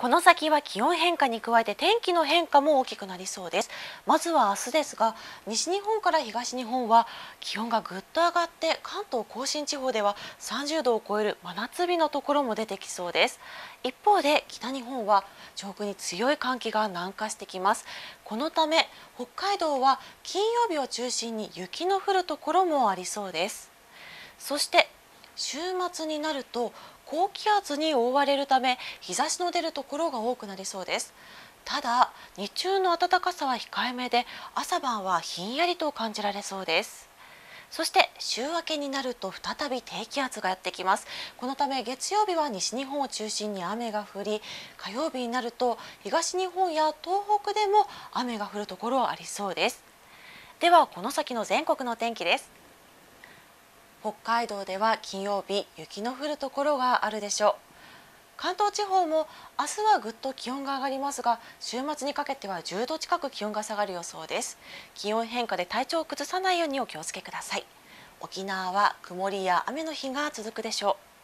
この先は気温変化に加えて天気の変化も大きくなりそうです。まずは明日ですが西日本から東日本は気温がぐっと上がって関東甲信地方では30度を超える真夏日のところも出てきそうです。一方で北日本は上空に強い寒気が南下してきます。このため北海道は金曜日を中心に雪の降るところもありそうです。そして週末になると高気圧に覆われるため日差しの出るところが多くなりそうです。ただ日中の暖かさは控えめで朝晩はひんやりと感じられそうです。そして週明けになると再び低気圧がやってきます。このため月曜日は西日本を中心に雨が降り火曜日になると東日本や東北でも雨が降るところありそうです。ではこの先の全国の天気です。北海道では金曜日雪の降るところがあるでしょう。関東地方も明日はぐっと気温が上がりますが週末にかけては10度近く気温が下がる予想です。気温変化で体調を崩さないようにお気をつけください。沖縄は曇りや雨の日が続くでしょう。